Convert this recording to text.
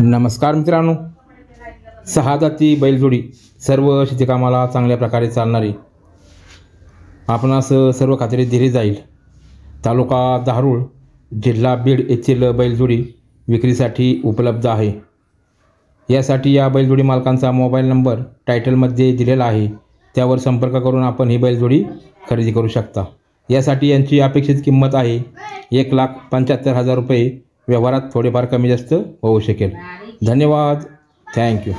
नमस्कार मित्रांनो. सहा जाती बैलजोडी सर्व शेतीकामाला चांगल्या प्रकारे चालणारी. आपणास सर्व खात्री दिली जाईल. तालुका धारूळ जिल्हा बीड येथील बैलजोडी विक्रीसाठी उपलब्ध आहे. यासाठी या बैलजोडी मालकांचा मोबाईल नंबर टायटलमध्ये दिलेला आहे. त्यावर संपर्क करून आपण ही बैलजोडी खरेदी करू शकता. यासाठी यांची अपेक्षित किंमत आहे एक लाख पंच्याहत्तर हजार रुपये. व्यवहारात थोडेफार कमी जास्त होऊ शकेल. धन्यवाद. थँक्यू